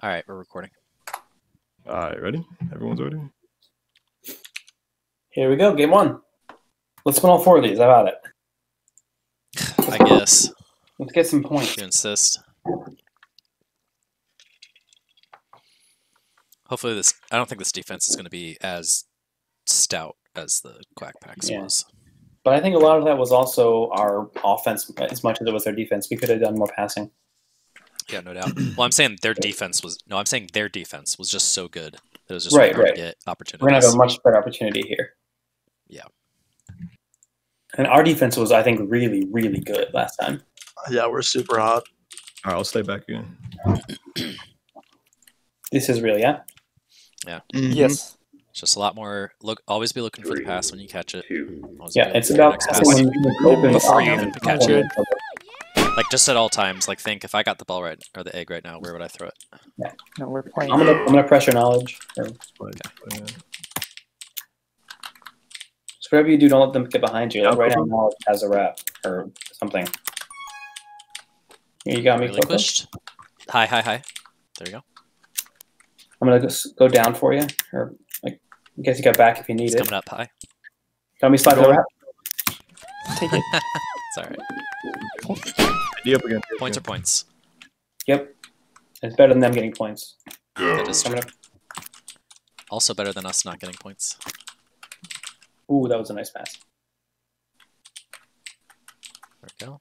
All right, we're recording. All right, ready? Everyone's ready? Here we go, game one. Let's win all four of these. How about it? I guess Let's get some points. you insist. Hopefully, this. I don't think this defense is going to be as stout as the Quack Packs Yeah. was. But I think a lot of that was also our offense as much as it was our defense. We could have done more passing. Yeah, no doubt. well, I'm saying their defense was. No, I'm saying their defense was just so good that it was just Right, hard right. to get opportunities. We're gonna have a much better opportunity here. Yeah. And our defense was, I think, really, really good last time. Yeah, we're super hot. All right, I'll stay back again. This is really, yeah. Mhm. Yes. It's just a lot more. Look, always be looking for the Three, pass when you catch it. Always Yeah, it's about next passing pass. when you open Before you and even catch catch it. It. Like just at all times. Like think if I got the ball right or the egg right now, where would I throw it? Yeah. No, we're playing. I'm gonna, I'm gonna pressure knowledge. Or, But, yeah. so whatever you do, don't let them get behind you. Like Yeah, right now, okay. knowledge has a wrap or something. You got me. Coco? Relinquished. Hi, hi, hi. There you go. I'm gonna just go down for you, or like, I guess you got back if you need It's it. coming up high. Got me slide the Going. wrap. Take it. It's all right. D up again. Points are points. Yep, it's better than them getting points. That is true. Coming. Also better than us not getting points. Ooh, that was a nice pass. There we go.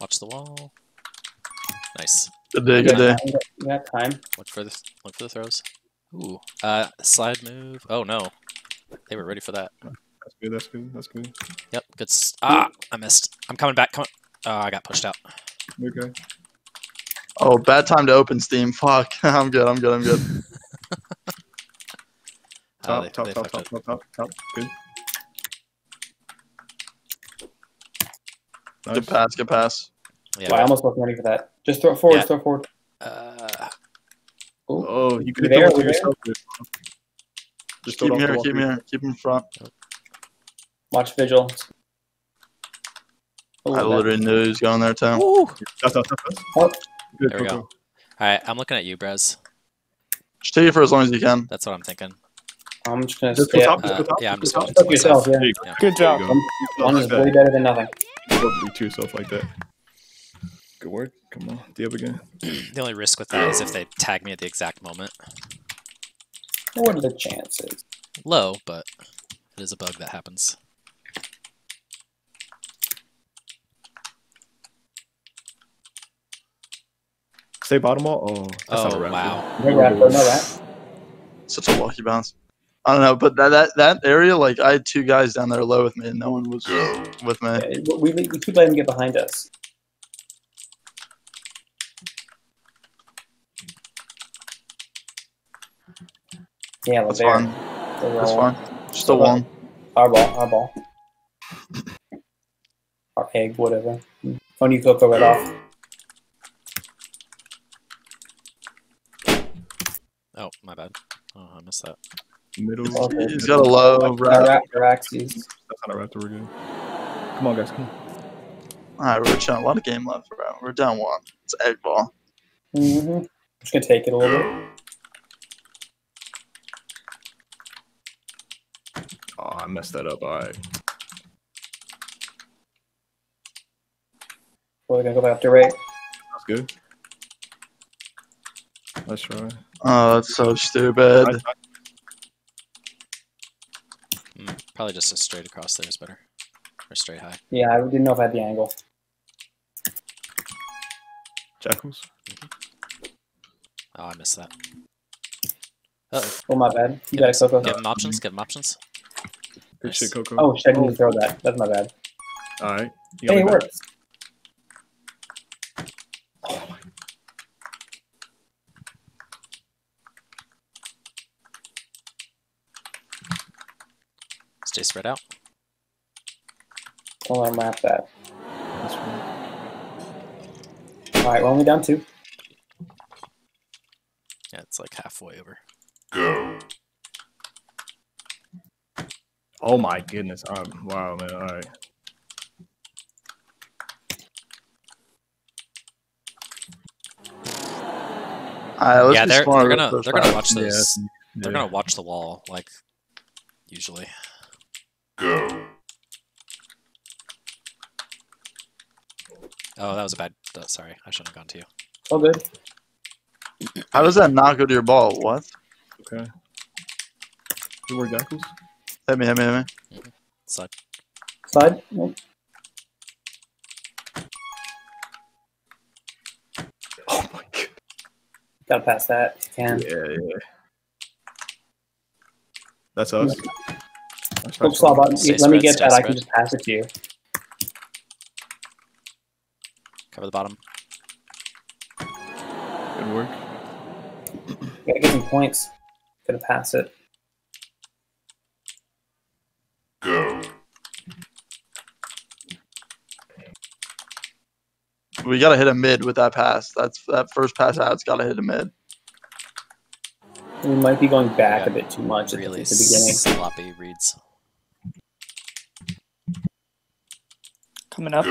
Watch the wall. Nice. Good day, You good day. got time, You got time. Look for the look for the throws. Ooh. Uh slide move. Oh no. They were ready for that. That's good. That's good. That's good. Yep. Good. s- Ah, I missed. I'm coming back. Come on. Oh, I got pushed out. Okay. Oh, bad time to open Steam. Fuck. I'm good. I'm good. I'm good. Oh, Top, they, top, they top, fucked top, top, top, top. Good. Nice. Good pass. Good pass. Yeah. Wow, I almost wasn't ready for that. Just throw it forward. Yeah. Throw it forward. Uh, Ooh. Oh, you could there, have done it there? yourself. dude. Just Keep him throw it here. the wall. Keep him here. Keep him in front. Watch vigil. Ooh, I that- literally knew he was going there too. Ooh. That's, that's, that's, that's. Oh. Good, There we Coco. go. All right, I'm looking at you, Brez. Stay take it for as long as you can. That's what I'm thinking. I'm just gonna Just stay up. just Uh, top. yeah, I'm just just going top. Help yourself, yeah. There you go. Yeah. Good job. There you go. One is that. way better than nothing. Don't be to yourself like that. Good work. Come on. D up again. The only risk with that is if they tag me at the exact moment. What are the chances? Low, but it is a bug that happens. Stay bottom wall. Oh, that's not a Oh wrap. wow. No wrap, no wrap. Such a lucky bounce. I don't know, but that, that that area, like I had two guys down there low with me, and no one was with me. Yeah, We, we, we keep letting them get behind us. Yeah, That's LeVere. fine. That's roll. fine. Just a one. Our ball, our ball. Our egg, whatever. Phone you Coco right off. Oh, my bad. Oh, I missed that. Middle. He's got a low Our wrap. wrap, our axes. That's not a wrap. We're good. Come on, guys. Come on. All right, we're chilling. A lot of game left, bro. We're down one. It's Eggball. Mm-hmm. Just gonna take it a little bit. Oh, I messed that up. All right. We're gonna go back to Ray. That's good. Let's try. Oh, that's so stupid. Nice, nice. Mm, probably just a straight across there is better. Or straight high. Yeah, I didn't know if I had the angle. Jackals. Oh, I missed that. Uh-oh. Oh my bad. You got it, Coco. Give him options. Give him options. Good Nice. shit, Coco. Oh shit, I didn't throw that. That's my bad. All right. Hey, me it back. works. Stay spread out. Don't let him that. All right, we're only down two. Yeah, it's like halfway over. Go. Oh my goodness. Um, wow, man. All right. Alright, let's yeah, they're they're gonna they're gonna fouls. watch Yeah. They're yeah. gonna watch the wall like usually. Oh, that was a bad. uh, sorry, I shouldn't have gone to you. All good. How does that not go to your ball? What? Okay. Good work, Jackals. Hit me, hit me, hit me. Slide. Slide. Nope. Oh my god. Gotta pass that. if you Can. Yeah, yeah. That's us. That's Hope slob on. Stay Let me get stay that. I can just pass it to you. Cover the bottom. Good work. Gotta get some points. Gotta pass it. Go. We gotta hit a mid with that pass. That's that first pass out. It's gotta hit a mid. We might be going back Yeah. a bit too much at, Really the, at the beginning. sloppy reads. Coming up.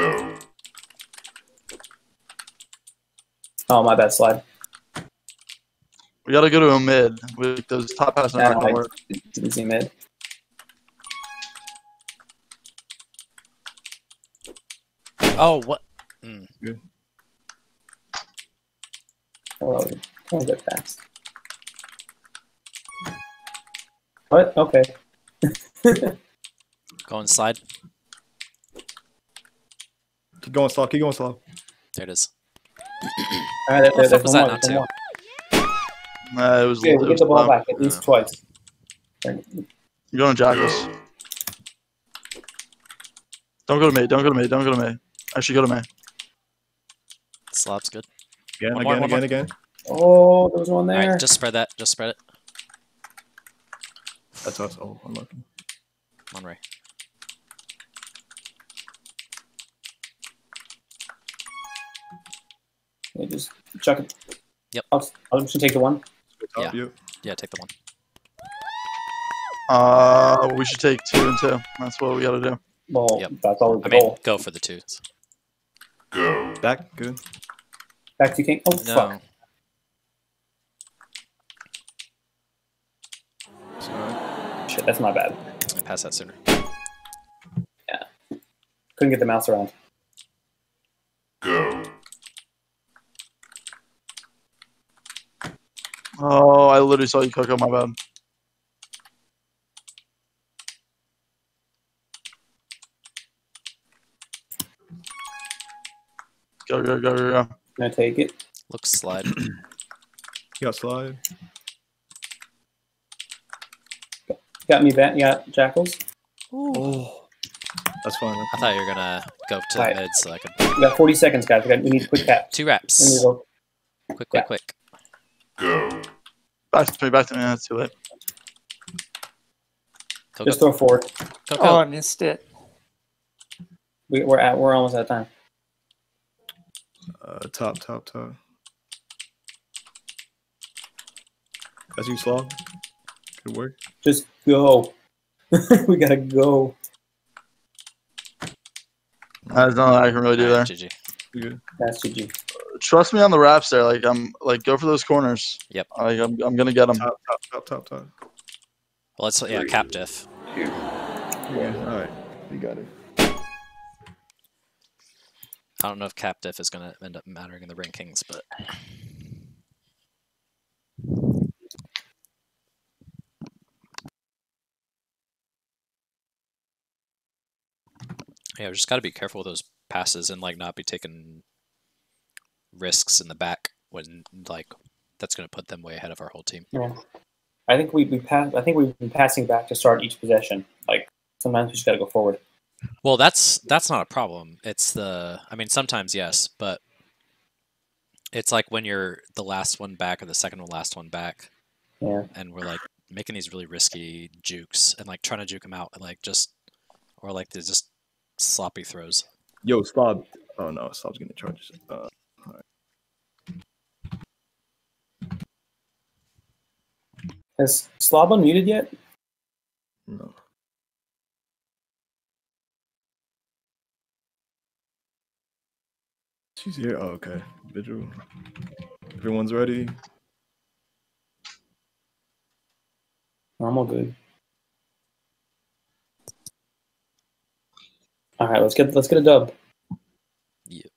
Oh, my bad. Slide. We gotta go to a mid. With those top passes are Yeah, not gonna I work. didn't see mid. Oh, what? Mm, Oh, oh, get fast. What? Okay. go and slide. Keep going slow. Keep going slow. There it is. All right, there, What the there's fuck was that more. not there's to? one more. Nah, it was. Yeah, it we get was the ball low. back at least Yeah. twice. You're going to Jackals. Don't go to me. Don't go to me. Don't go to me. Actually, go to me. Slop's good. Again, One more, again, more. again, again. Oh, there was one there. right, just spread that. Just spread it. That's us. Oh, unlucky. One Ray. Chuck it. Yep. I'll, I'll just take the one. Yeah. yep. Yeah, take the one. Uh, we should take two and two. That's what we gotta do. Well, Yep. that's always I the goal. I mean, goal. go for the twos. Back. Good. Back to you, King. Oh, No. fuck. Sorry. Shit, that's my bad. Pass that sooner. Couldn't get the mouse around. Oh, I literally saw you cook up my bad. Go, go, go, go, go. Gonna take it. Looks slide. You got slide. Got me back. You got jackals. Oh. That's fine. I thought you were gonna go to Alright. the mid so I could. We got 40 seconds, guys. We, got, we need quick caps. Two Let reps. go. Quick, Yeah. quick, quick. Back to me, back to me. That's too late. Go, Just go, throw forward. go, Oh, go. I missed it. We, we're at. We're almost out of time. Uh, top, top, top. That's you, Slav. Good work. Just go. we gotta go. There's nothing I can really do there. Alright, GG. You good? That's GG. Trust me on the wraps there. Like I'm, like go for those corners. Yep. Like I'm, I'm gonna get them. Top, top, top, top, top. Well, let's yeah, cap diff. Yeah. All right. You got it. I don't know if cap diff is gonna end up mattering in the rankings, but yeah, we just got to be careful with those passes and like not be taking risks in the back when like that's gonna put them way ahead of our whole team. Yeah. I think we we pass. I think we've been passing back to start each possession. Like sometimes we just gotta go forward. Well, that's that's not a problem. It's the I mean sometimes yes, but it's like when you're the last one back or the second to last one back Yeah. and we're like making these really risky jukes and like trying to juke them out and like just or like there's just sloppy throws. Yo, Slav. Oh no, Slav's gonna charge. Uh, Is Slob unmuted yet? No. She's here. Oh, okay. Vigil. Everyone's ready. I'm all good. All right, let's get let's get a dub. Yep.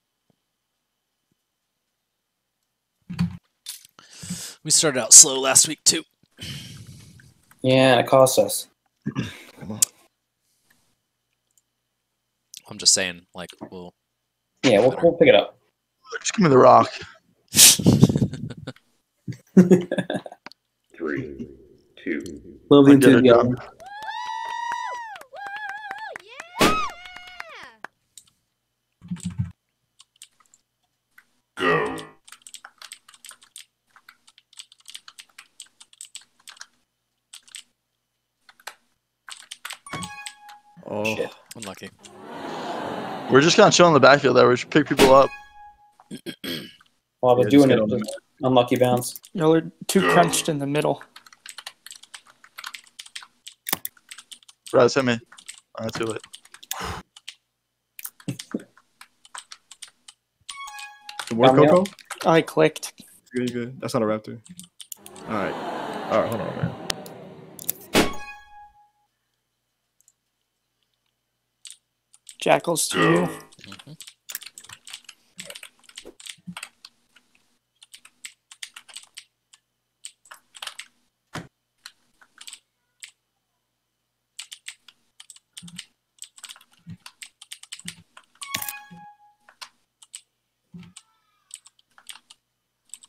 We started out slow last week too. Yeah, and it costs us. I'm just saying, like, we'll. Yeah, we'll, we'll pick it up. Just give me the rock. Three, two, Love the I get it enthusiasm. done. go. Oh, Shit. Unlucky. We're just kind of chilling in the backfield there. We should pick people up. While I was doing it, on unlucky bounce. Y'all are too crunched in the middle. Brad, hit me. Too late. good work, Down Coco. I clicked. Good, good. That's not a raptor. All right, all right. Hold on, man. Jackals to you.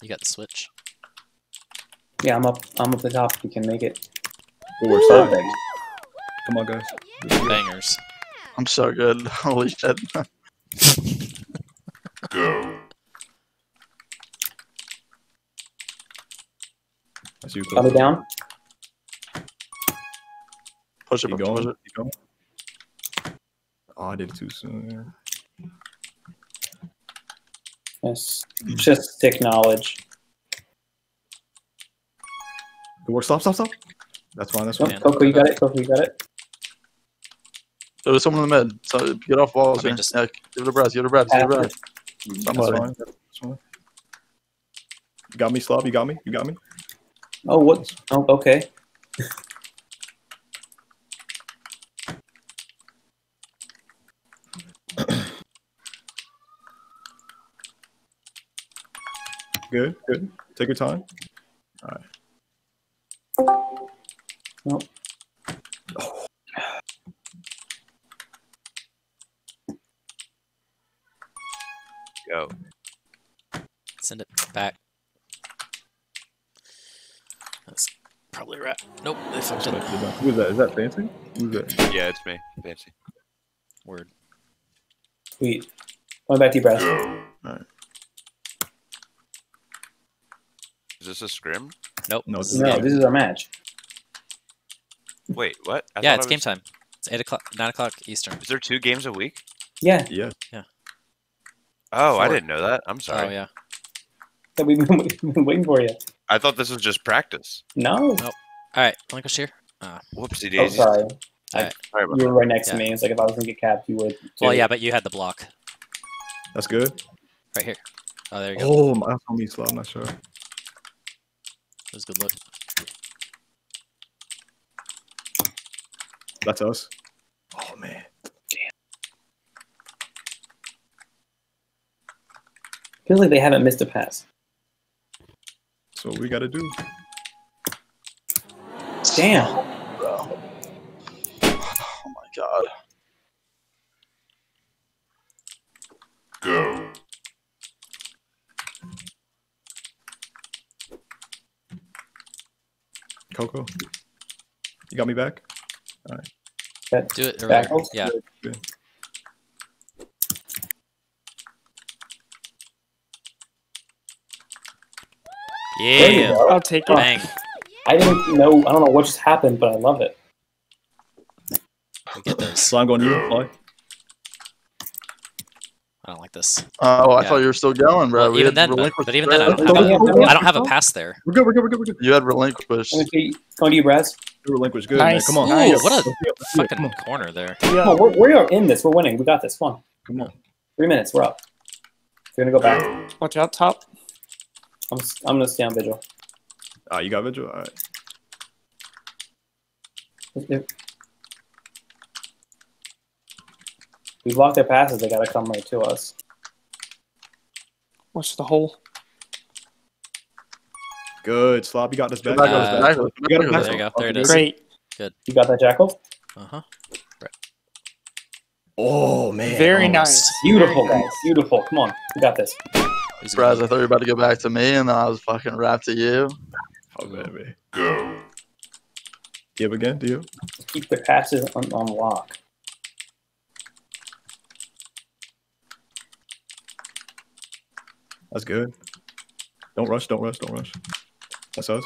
You got the switch. Yeah, I'm up. I'm up the top. You can make it. Good work, Sly. Perfect. Come on, guys. Bangers. I'm so good. Holy shit. Go. That's you. Got it down. Push it, Keep push going. it. Keep going. Oh, I did it too soon. Yes. Just stick knowledge. Good work. Stop, stop, stop. That's fine. That's fine. Man. Coco, you got it. Coco, you got it. There was someone in the mid. So get off walls I mean, just- Yeah, give it a breath. Give it a breath. Give it a Pass breath. That's Somebody. fine. That's fine. You got me, Slob. You got me. You got me. Oh, what? Oh, okay. Good. Good. Take your time. All right. Nope. Go. Send it back. That's probably right. Nope, they fucked it. Who is that? Is that Fancy? Who's that? Yeah, it's me. Fancy. Word. Sweet. Going back to you, Brad. Go. Is this a scrim? Nope. No, this is No, this is our match. Wait, what? I yeah, thought it's I game time. It's eight o'clock, nine o'clock Eastern. Is there two games a week? Yeah. Yeah, Yeah. Oh, I didn't know that. I'm sorry. Oh yeah. that we've been, we've been waiting for you. I thought this was just practice. No. All right, relinquish here. Uh, Whoopsie Oh, daisy. sorry. Sorry about You were right next Yeah. to me. It's like if I was gonna get capped, you would. Well, yeah, but you had the block That's good. right here. Oh, there you go. Oh, my, that's on me, Slob. I'm not sure. That was a good look. That's us. Oh man. Feels like they haven't missed a pass. That's what we got to do. Damn. Bro. Oh my god. Go. Coco. You got me back. All right. Do it earlier. Backwards? Yeah. Good. Yeah. I'll take it. Bang. I didn't know. I don't know what just happened, but I love it. We get those. Slime going you. Fly. I don't like this. Oh, I Yeah. thought you were still going, bro. Well, We even then, but, but even then, I don't, Don't have we a, don't we I don't have a pass there. We're good. We're good. We're good. We're good. You had relinquished. Let me see. Going to you, Braz. We're relinquished. Good. Nice. Man. Come on. Ooh, Nice. what a Let's do it, let's do it. Come fucking on. corner there. Come Yeah. on, we're, we're in this. We're winning. We got this. Come on. Come on. Three minutes. We're up. We're gonna go back. Watch out top. I'm, s- I'm gonna stay on vigil. Ah, you got vigil. All right. If- if- We block their passes. They gotta come right to us. What's the hole? Good. Slob, you got this back. Back You got Uh, back. back up, You got back it up. back. There you go. There it Okay, is. Great. You got that, Jackal? Uh huh. Oh man. Very almost. nice. Beautiful, Very guys. Beautiful. Come on. We got this. Braz, I thought you were about to go back to me, and then I was fucking wrapped to you. Oh man, man. Go. Give again, do you? Keep the passes on, on lock. That's good. Don't rush, don't rush, don't rush. That's us.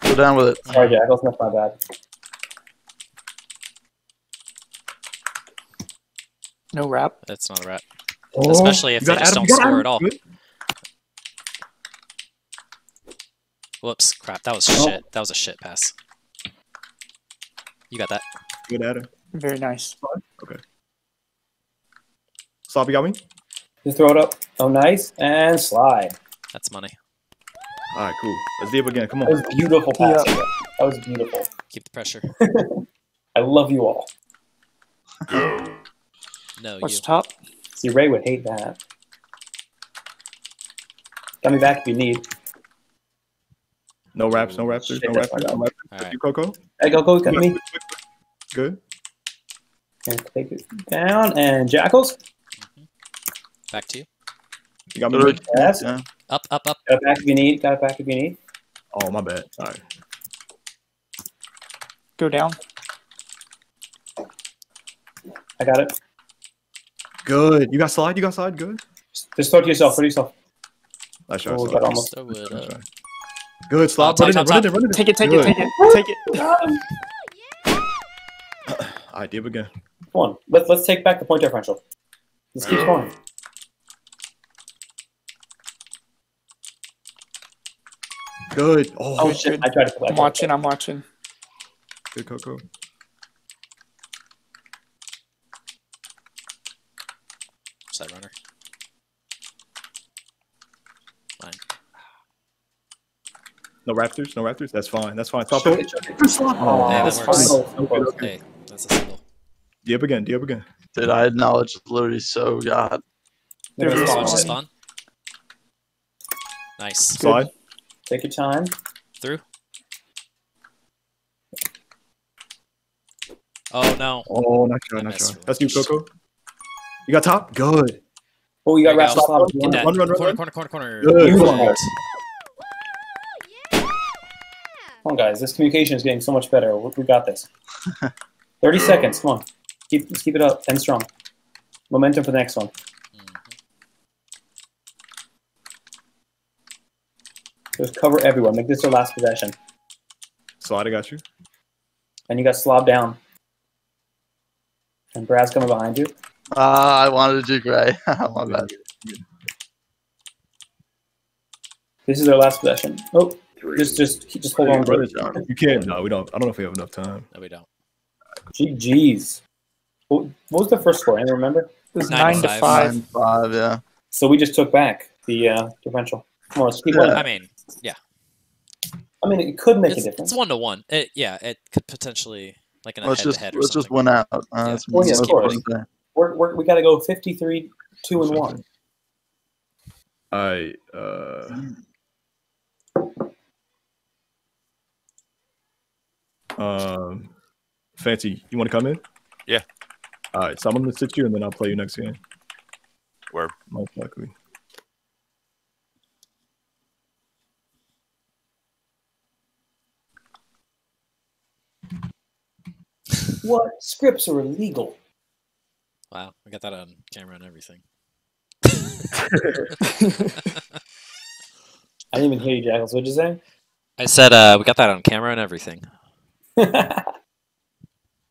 Go down with it. Sorry, Jackals. That's my bad. No wrap. That's not a rat. Oh, Especially if you they just Adam, don't score Adam. at all. Good. Whoops, crap. That was Oh. shit. That was a shit pass. You got that. Good Adam. Very nice. Slob, you got me? Just throw it up. Oh, nice. And slide. That's money. All right, cool. Let's do it again. Come on. That was on. beautiful Yeah. That was beautiful. Keep the pressure. I love you all. No, What's you. top? See, Ray would hate that. Got me back if you need. No raps, no raps, Shit, no that's raps, no bad. raps. All right. You Coco? Hey, go, go, got me. Good. And take it down. And Jackals. Back to you. You got me. Literally. Yes. yeah. Up, up, up. Got it back if you need. Got it back if you need. Oh, my bad. All right. Go down. I got it. Good. You got slide? You got slide? Good. Just throw it to yourself. Throw to yourself. Nice shot. Oh, Slide. almost. Throw it Nice uh, up. Good. Slide. top, Run it in. top, Run it in. Run it in. Take it, take it, take it, take it. All right, do it again. Come on. Let's let's take back the point differential. Let's keep going. Good. Oh, Oh shit! good. I tried to. I tried I'm watching, I'm watching. good, Coco. Side runner. Fine. No Raptors. No Raptors. That's fine. That's fine. Top Chuck it. it, chuck it. Oh, Hey, that that's works. so close. Oh, hey, that's a single. Do it again. Do it again. Dude, I had knowledge literally so god. There Never it is. mind. Fine. Nice. Slide. Take your time. Through. Oh no. Oh, nice try. I Nice missed That's you, Coco. You got top. Good. Oh, you got There you go. up. That. Run, run, run, corner, run. corner, corner, corner. Good. Perfect. Come on, guys. This communication is getting so much better. We we got this. Thirty seconds. Come on. Keep let's keep it up. and strong. Momentum for the next one. Mhm. Just cover everyone. Make this your last possession. Slide. I got you. And you got slob down. And Brad's coming behind you. Ah, I wanted to do gray. My bad. This is their last possession. Oh, just just just hold on. Brother John. You can't. No, we don't. I don't know if we have enough time. No, we don't. GG's. What what was the first score? Anyone remember? It was Nine nine to to five. five. Nine, five, yeah. So we just took back the uh, differential. Come on, keep Yeah. I mean, yeah. I mean, it could make a it's, difference. it's one to one. It, yeah, it could potentially like an a Let's head to just head or let's just something. win out. Uh, Yeah. that's Oh, yeah, of course. important. We're, we're, we got to go 53, 2 and 1. I uh. Um, fancy. You want to come in? Yeah. All right. So I'm gonna sit you, and then I'll play you next game. Where? Most likely. What? Scripts are illegal. Wow, we got that on camera and everything. I didn't even hear you, Jackals. What'd you say? I said uh, we got that on camera and everything.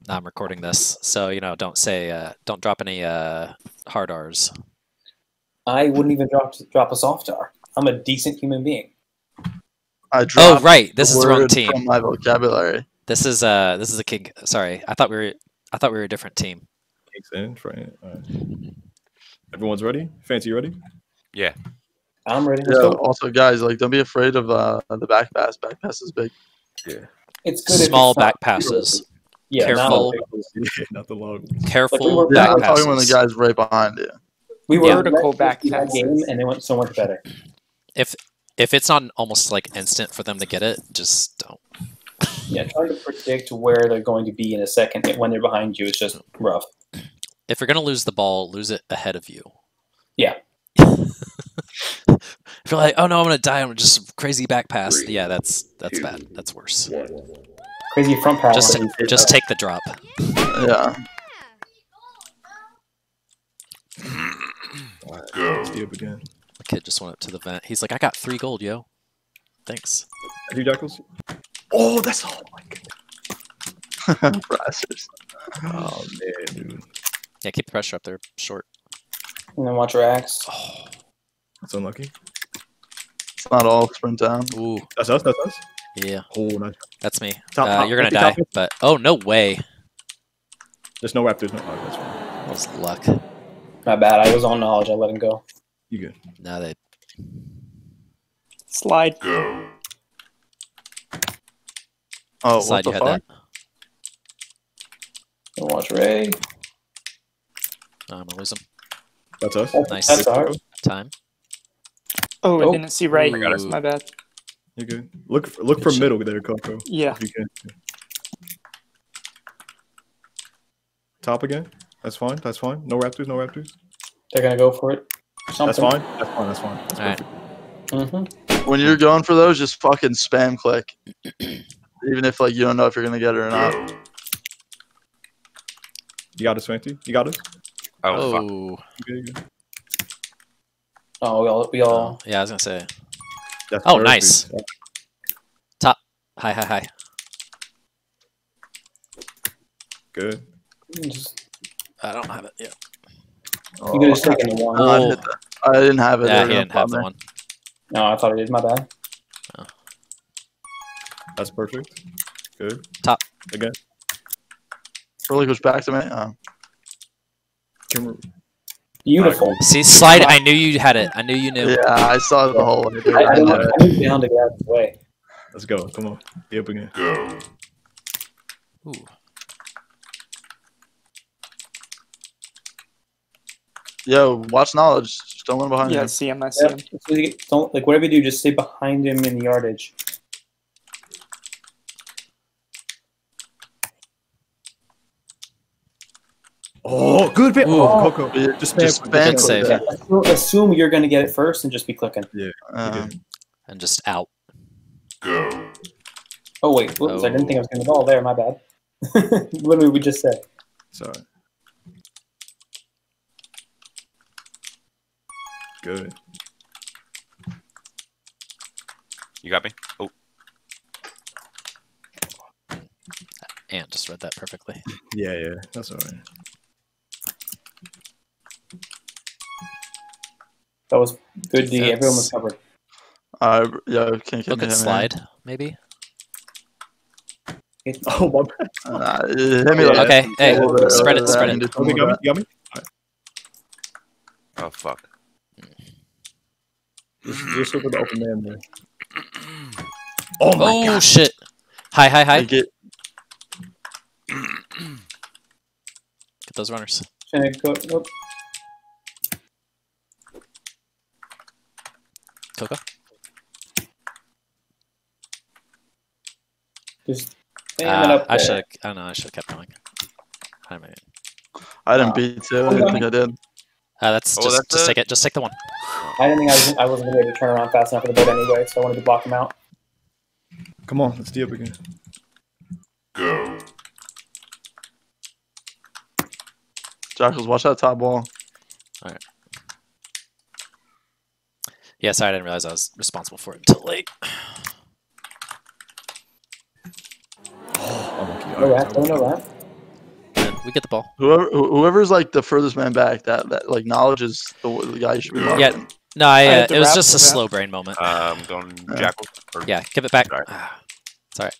Now I'm recording this, so you know, don't say, uh, don't drop any uh, hard R's. I wouldn't even drop drop a soft R. I'm a decent human being. I Oh, right, this is the wrong team. from my vocabulary. This is uh, this is a king. Sorry, I thought we were, I thought we were a different team. Kicks in. Fran. All right. Everyone's ready. Fancy, you ready? Yeah. I'm ready. Yeah. Also, guys, like, don't be afraid of uh, the back pass. Back pass is big. Yeah. It's good. Small it's back passes. Yeah, Careful. Not a big- Yeah, not the long. Careful were- Yeah, back I'm talking when the guy's right behind you. we were Yeah. Vertical back risky that game, and they went so much better. If if it's not almost like instant for them to get it, just don't. Yeah, trying to predict where they're going to be in a second when they're behind you is just rough. If you're gonna lose the ball, lose it ahead of you. Yeah. if you're like, oh no, I'm gonna die, I'm just crazy back pass. Yeah, that's that's bad. That's worse. Crazy front pass. Just and- just take the drop. Yeah. Let's do it again. The kid just went up to the vent. He's like, I got three gold, yo. Thanks. Two jackals. Oh, that's oh my god. Brassers. Oh man, dude. Yeah, keep the pressure up there. Short. and then watch your axe. Oh, That's unlucky. It's not all sprint down. ooh, That's us. That's us. yeah, Oh, nice. that's me. Top, Uh, top, you're gonna die, top. but oh no way. There's no raptors. No, oh, that's fine. That was luck. My bad. I was on knowledge. I let him go. You good? Now they Slide. Oh, slide. what You the had fuck? that. And watch Ray. Oh, I'm gonna lose him. That's us. Nice. that's ours. Time. Oh, Oh. I didn't see right. I got it. My bad. You good? Look, look for middle there, Coco. Yeah. If you can. Top again. That's fine. That's fine. No raptors. No raptors. They're gonna go for it. Something. That's fine. That's fine. That's fine. That's All right. perfect. Mm-hmm. When you're going for those, just fucking spam click. Even if like you don't know if you're gonna get it or not. You got us, Swanty. You got us. Oh, fuck. Oh, You good, you good. Oh, we all we oh, all. yeah. I was gonna say. That's Oh, perfect. nice. Top. Hi, hi, hi. Good. Just, I don't have it yet. Oh, you could have taken the one. No, I, Oh. I didn't have it. Yeah, he didn't have the pop one. No, I thought I did. My bad. That's perfect. Good. Top. Again. me. Relinquish back to me. Oh. Camera. Beautiful. See, slide. I knew you had it. I knew you knew. Yeah, I saw the whole way. dude. I, I, I didn't, knew it. moved down to get out way. Let's go. Come on. Be up again. Ooh. Yo, watch knowledge. Just don't run behind Yeah, I you. see him. I see Yep. him. So don't like whatever you do. Just stay behind him in the yardage. Good bit. Ooh. Oh, Coco. Just just spam. spam Good Just save. Yeah, assume, assume you're gonna get it first and just be clicking. Um, And just out. Oh wait, whoops! I didn't think I was gonna ball there. My bad. what did we just say? Sorry. Good. You got me? Oh, Ant just read that perfectly. Yeah, yeah. That's all right. That was good. D. Everyone was covered. I yeah, can't Look at slide, maybe. Oh, my bad. Uh, me Yeah. Okay, hey, a little bit spread it, spread than it. you did Okay, got me. You got me. oh fuck. Just, just look at the open man there. Oh my Oh god. shit! Hi, hi, hi. Like it, Get those runners. Trying to go. Nope. Coco. Just Uh, I there. should. I don't know. I should have kept going. I mean, I didn't beat two. I didn't think I did. uh, that's Oh, just that's just it? take it. Just take the one. I didn't think I was. I wasn't gonna be able to turn around fast enough for the boat anyway, so I wanted to block him out. Come on, let's D up again. Go. Jackals, watch that top wall. Yeah, sorry, I didn't realize I was responsible for it until late. Oh, lucky. No Alright. No, no rap. We get the ball. Whoever whoever's like the furthest man back, that that like knowledge is the, the guy you should be marking. Yeah. No, I, I uh, had to it was just a for that. slow brain moment. Uh, I'm going Yeah. jackal. Or, yeah, give it back. Sorry. It's alright.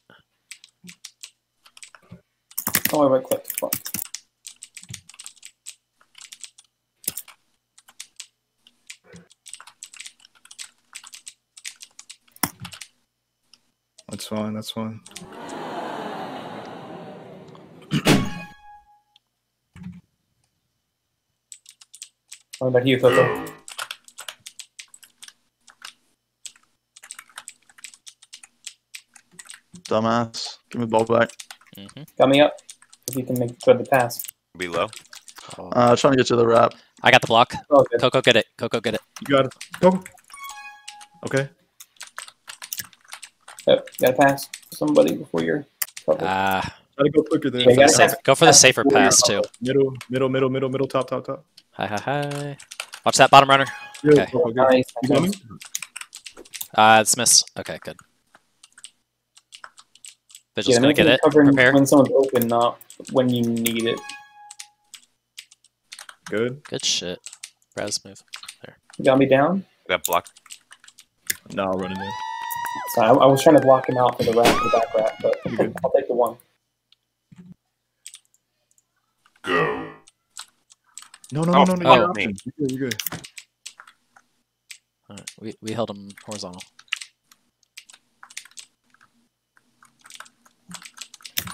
Oh, I right click. Fuck. That's fine. That's fine. what about you, Coco? Dumbass. Give me the ball back. Mm -hmm. Coming up. If you can make good the pass. Below. Oh. Uh, trying to get to the wrap. I got the block. Oh, Coco, get it. Coco, get it. You got it. Coco. Okay. Yep, gotta pass somebody before you're covered. Ah, Try to go quicker there. Yeah, you for the safer, pass- go for the safer before pass too. Middle, middle, middle, middle, middle, top, top, top. Hi, hi, hi. Watch that bottom runner. Yeah, Okay. go, go, go. Nice. You got me? Uh, it's miss. Okay, good. Vigil's Yeah, gonna get make it. Covering Prepare. when someone's open, not when you need it. Good. Good shit. Raz move. There. You got me down. Got blocked. No, I'll run in there. So I, I was trying to block him out for the wrap, the back wrap, but I'll take the one. Go. No, no, Oh, no, no, no. oh, You're me. good. You're good. You're good. Alright, we, we held him horizontal.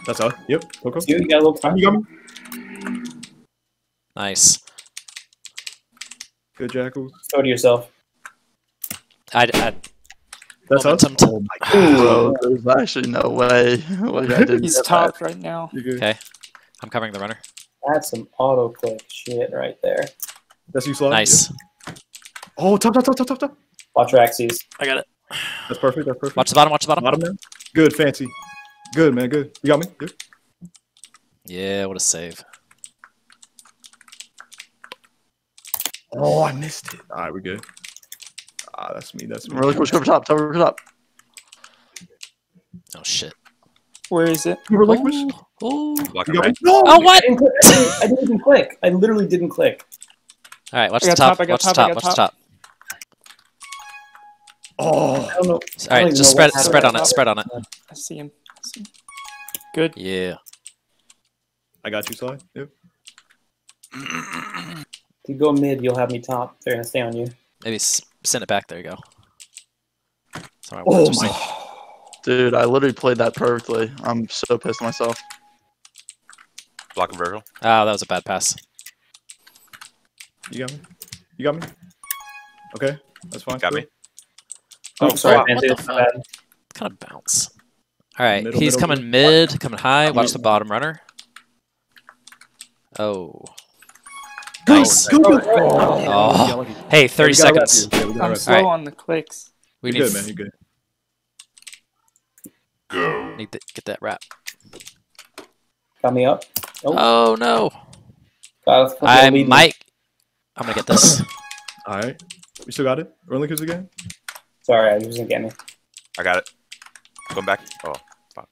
That's all. Yep. Coco. You, you got a little time. You got me. Nice. Good jackals. Go to yourself. I, I That's us. Momentum. Oh my god. Bro, there's actually no way. like I didn't He's get top right now. Okay. I'm covering the runner. That's some auto click shit right there. That's you, slide. Nice. Oh, top, top, top, top, top, top. Watch your axes. I got it. That's perfect. That's perfect. Watch the bottom. Watch the bottom. Bottom man. Good, fancy. Good, man. Good. You got me. Good. Yeah, what a save. Oh, I missed it. All right, we're good. Ah, that's me. That's me. Really push over top. Top top. Oh shit. Where is it? You relinquish. Oh. Block You him got me. right. No. Oh I what? didn't, click, I, didn't, I didn't even click. I literally didn't click. All right, watch I the got top. top, I got Watch the top, I top. Watch the top. Oh. I don't know. All don't right, even just spread happened spread at on it. Spread on it. I see him. I see him. Good. Yeah. I got you, slide. Yep. If you go mid, you'll have me top. They're gonna stay on you. Maybe s- send it back. There you go. Sorry, Oh my. safe. Dude, I literally played that perfectly. I'm so pissed at myself. Block him Virgil. Oh, that was a bad pass. You got me. You got me. Okay, that's fine. Got Cool. me. Oh, sorry, what the that's fuck? bad. Kind of bounce. All right, Middle, he's middle, coming mid, coming high. Watch the bottom runner. Oh. Nice. Oh, oh, oh. Go, go, go. Oh. Yeah, lucky. Hey, 30 Yeah, we got a wrap seconds. here. Yeah, we got a I'm slow Alright. on the clicks. We You're need, good, man. You're good. need to get that wrap. Got me up. Oh, Oh no! got. I leading. might. I'm gonna get this. All right. We still got it. Relinquish again. Sorry, I was gonna get me. I got it. Going back. Oh, fuck.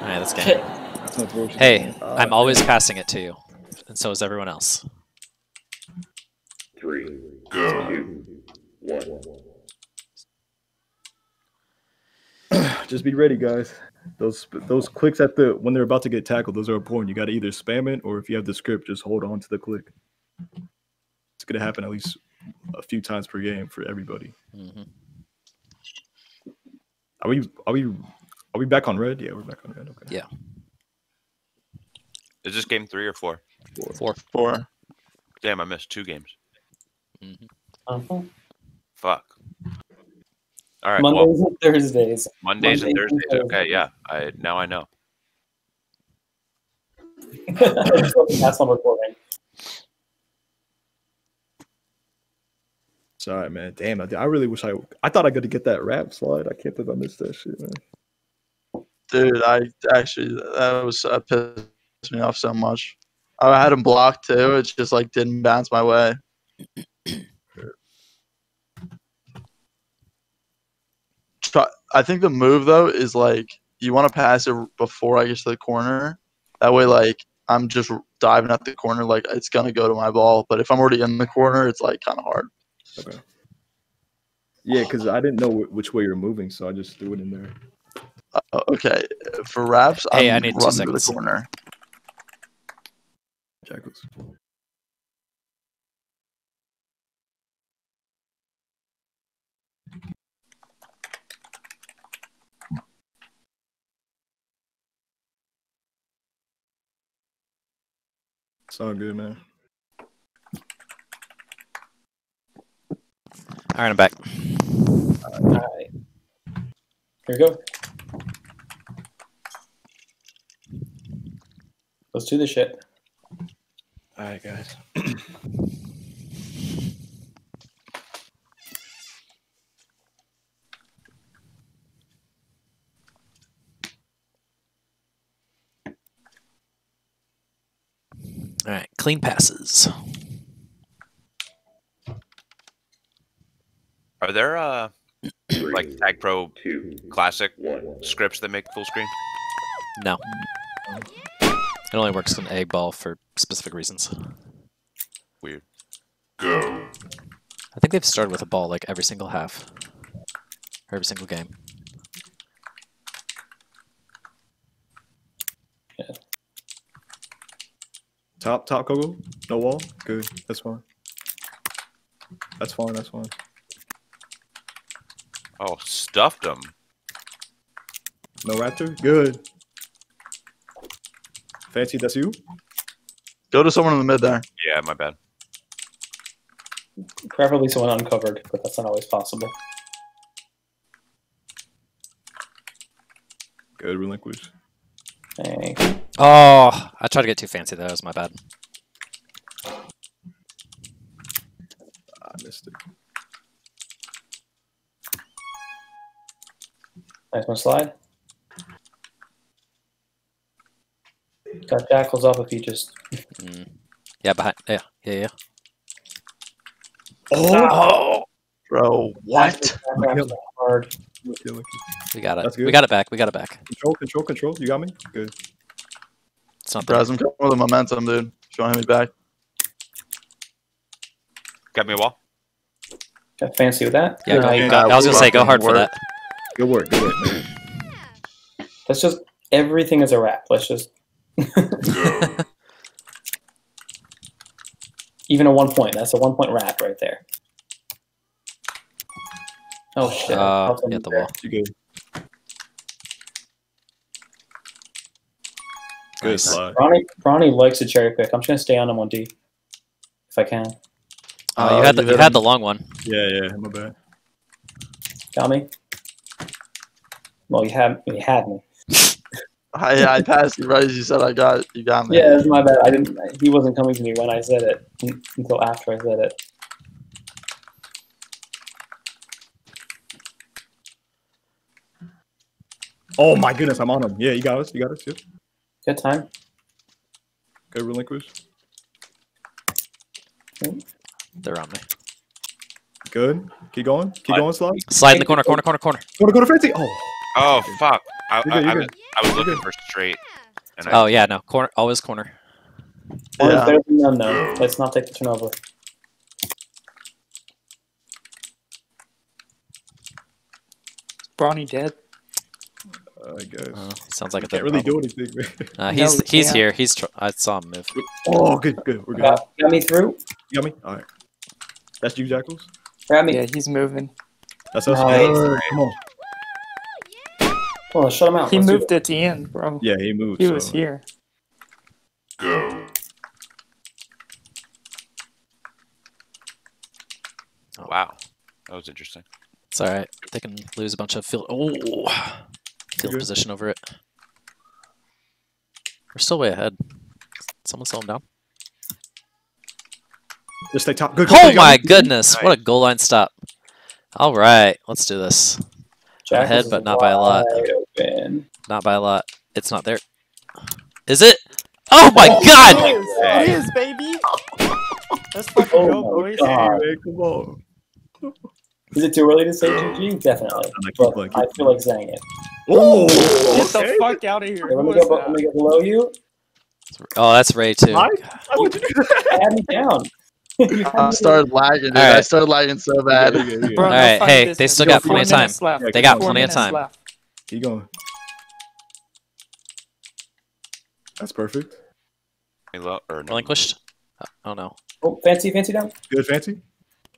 All right, let's get it. That's unfortunate. Hey, Uh, I'm always passing it to you, and so is everyone else. Three, go. Just be ready, guys. Those those clicks at the when they're about to get tackled, those are important. You got to either spam it or if you have the script, just hold on to the click. It's gonna happen at least a few times per game for everybody. hmm Are we are we are we back on red? Yeah, we're back on red. Okay. Yeah. Is this game three or four? Four. Four. Damn, I missed two games. hmm Uh-huh. Fuck. All right. Well, Mondays and Thursdays. Mondays and Mondays and Thursdays. Okay, yeah. I now I know. That's on recording. Sorry, man. Damn, I, I really wish I I thought I could get that rap slide. I can't believe I missed that shit, man. Dude, I actually that was that pissed me off so much. I had him blocked too. It just like didn't bounce my way. I think the move though is like you want to pass it before I get to the corner. That way, like I'm just diving at the corner, like it's gonna go to my ball. But if I'm already in the corner, it's like kind of hard. Okay. Yeah, because I didn't know which way you're moving, so I just threw it in there. Uh, okay, for wraps, Hey, I'm I need two running to the corner. Jackals. It's all good, man. All right, I'm back. Alright. Here we go. Let's do this shit. All right, guys. All right, clean passes. Are there uh like TagPro Classic scripts that make full screen? No. It only works in Eggball for specific reasons. Weird. Go. I think they've started with a ball like every single half, or every single game. Yeah. Top, top, Kogo. No wall. Good. That's fine. That's fine. That's fine. Oh, stuffed them. No raptor. Good. Fancy. That's you. Go to someone in the mid there. Yeah, my bad. Preferably someone uncovered, but that's not always possible. Good. Relinquish. Hey. Oh, I tried to get too fancy. there. That was my bad. I missed it. Nice one slide. Got jackals up if you just. Mm. Yeah, behind. Yeah, yeah, yeah. Oh. Bro, what? Hard. Lucky, lucky. We got it. That's We got it back. We got it back. Control, control, control. You got me. Good. It's not there. Braz, I'm coming with the momentum, dude. If you want to hit me back. Got me a wall. Got fancy with that. Yeah, go, Nice. go- I was gonna say go hard for that. Good work. Good work. man. Let's just. Everything is a wrap. Let's just. Even a one point. That's a one point wrap right there. Oh shit. Uh, Helped hit the there. wall. You good. Good Nice. slide. Ronnie, Ronnie likes a cherry pick. I'm just gonna stay on him on D. If I can. Uh, you had the, you you had him. the long one. Yeah, yeah. My bad. Got me? Well, you had you had me. I, I passed you right as you said I got you got me. Yeah, it's my bad. I didn't. He wasn't coming to me when I said it until after I said it. Oh my goodness, I'm on him. Yeah, you got us. You got us. Yep. Good time. Good relinquish. They're on me. Good. Keep going. Keep Slide. going, slide. Slide in the corner, corner, corner, corner. Go to go to fancy. Oh, Oh fuck! I, You're I, good, you're was good. I was looking for straight. And I, Oh yeah, no corner, always corner. One Yeah. better than none, though. Let's not take the turnover. Brawny dead. I guess. Uh, sounds like a can't really problem. do anything. man. Uh, No, he's we he's can't. here. He's. Tr- I saw him move. oh, good, good. We're good. Got, got me through. You got me. All right. That's you, Jackals. Grab me. Yeah, he's moving. That's us. Nice. Good. Come on. Come on, shut him out. He Let's moved at the end, bro. Yeah, he moved. He so. was here. Go! Oh, wow, that was interesting. It's all right. They can lose a bunch of field. Oh, field good. position over it. We're still way ahead. Someone slow him down. Just stay top. Good. Oh you got my me. goodness! What a goal line stop. All right, let's do this. Jackals ahead, but not by a lot. Wide Open. Not by a lot. It's not there. Is it? Oh my oh, god! It is, it is, baby. Let's fucking Oh go, boys. God. Hey, come on. Is it too early to say GG? Definitely. I But playing, I feel like saying it. Oh, Get the fuck out of here. Okay, let, Who me was go, let me go below you. Oh, that's Ray too. Why? Why would you do that? Add me down. I started lagging, dude. I started lagging so bad. Bro, Alright, hey, they still got plenty of time. Left. They got plenty of time. left. Keep going. That's perfect. Hey, or no. Relinquished. Oh no. Oh, fancy, fancy down. Good, fancy.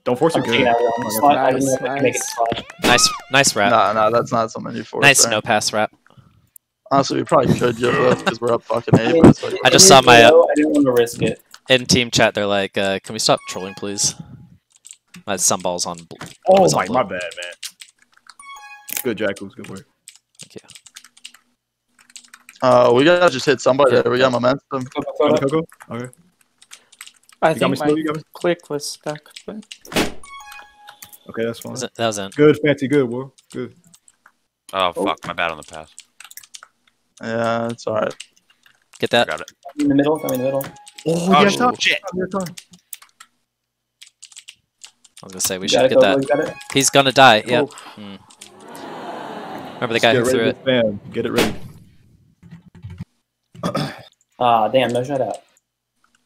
Don't force it. Okay, Good. now we're on the slide. I didn't know if I could make it Nice. Nice, nice wrap. No, no, that's not something you force. nice there. no pass wrap. Honestly, we probably could give this because we're up fucking I eight. mean, like, I just saw my, uh, I didn't want to risk it. in team chat, they're like, uh, "Can we stop trolling, please?" My sunball's on. bl- Oh was on my, blue. my bad, man. Good Jackals, good work. Thank you. Uh, we gotta just hit somebody there. We got momentum. Go, go, Got go, me, go. Coco? Okay. I You got think slow, my got me? click was stuck. But Okay, that's fine. Was it- That was in. Good, fancy, good, Will. Good. Oh fuck, my bad on the pass. Yeah, it's alright. Get that. Got it. In the middle. Come in the middle. Oh, Oh, yeah, shit. time. shit. Yeah. I was gonna say we You should got it, get Coco, that. You. He's gonna die. Yeah. Oof. Hmm. Remember the Just guy get who ready threw it? Spam. Get it ready. Ah, damn. No shutout.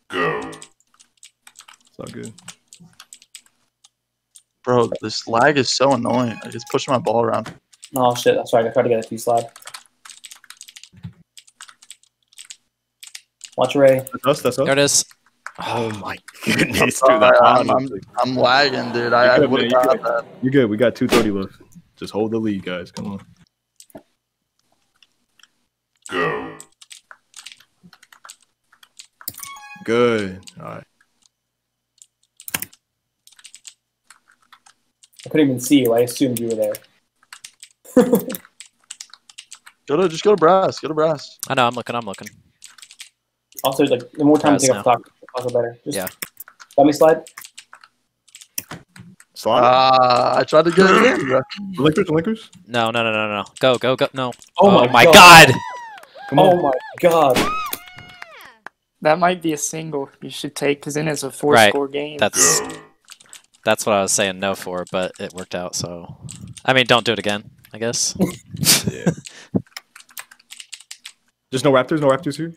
Go. It's all good. Bro, this lag is so annoying. Like, it's pushing my ball around. Oh shit. That's right. I tried to get a two slide. Watch Ray. That's us. That's us. There it is. Oh my goodness, dude. sorry, that I'm- honestly- I'm lagging, dude. I, You're I good, would man, have you're got that. You're good. We got 230 left. Just hold the lead, guys. Come on. Good. All right. I couldn't even see you. I assumed you were there. Go to just go to brass. Go to brass. I know. I'm looking. I'm looking. Also, like the more time you Pass take off now. talk, also better. Just Yeah. Let me slide. Slide. Ah, I tried to get it in, bro. linkers, linkers. No, no, no, no, no. Go, go, go. No. Oh, my, my god. god. Oh my god. That might be a single you should take because then it's a four Right. score game. That's that's what I was saying no for, but it worked out. So, I mean, don't do it again. I guess. Yeah. Just no Raptors. No Raptors here.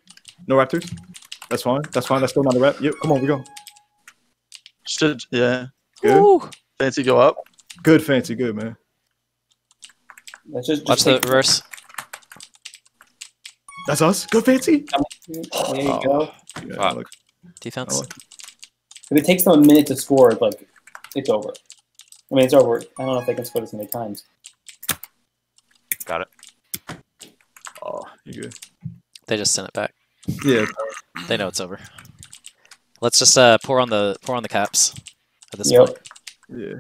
No Raptors. That's fine. That's fine. That's still not a rap. Yep. Come on. We go. Should yeah. Good. Woo. Fancy go up. Good. Fancy. Good man. Let's just, Watch the take- reverse. That's us. Go Fancy. There you go. Yeah, Fuck. look. Defense. Oh. If it takes them a minute to score, like it's over. I mean, it's over. I don't know if they can score this many times. Got it. Oh, you good? They just sent it back. Yeah. They know it's over. Let's just uh, pour on the pour on the caps at this Yep. point. Yeah.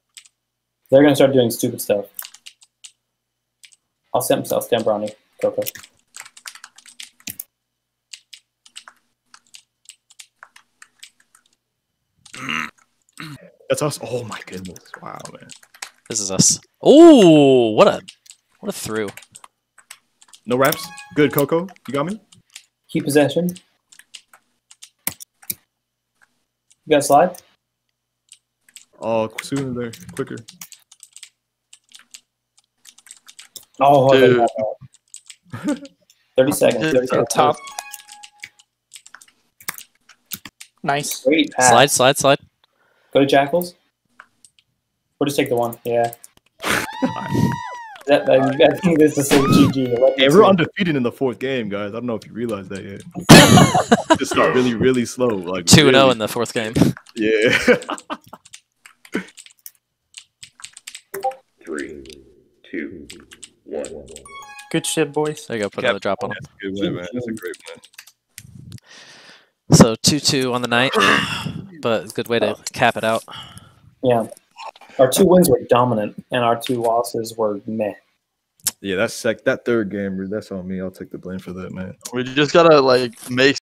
They're gonna start doing stupid stuff. I'll send I'll stand Brownie. Coco. That's us. Oh my goodness. Wow, man. This is us. Oh, what a what a through. No raps. Good, Coco. You got me. Keep possession. You got a slide? Oh, sooner there, quicker. Oh, Dude. 30 seconds. 30 seconds. top. Nice. Great pass. Slide, slide, slide. Go to Jackals. We'll just take the one. Yeah. that, that, I think this is the same GG. Let Hey, we're undefeated in the fourth game, guys. I don't know if you realize that yet. Just start really, really slow. Like Two and zero really- in the fourth game. Yeah. Three, two, one. Good shit, boys. There you go. Put Yep. another drop on him. Good win, man. That's a great win. So two two on the night, but a good way to cap it out. Yeah. Our two wins were dominant, and our two losses were meh. Yeah, that's sec. That third game, that's on me. I'll take the blame for that, man. We just gotta like make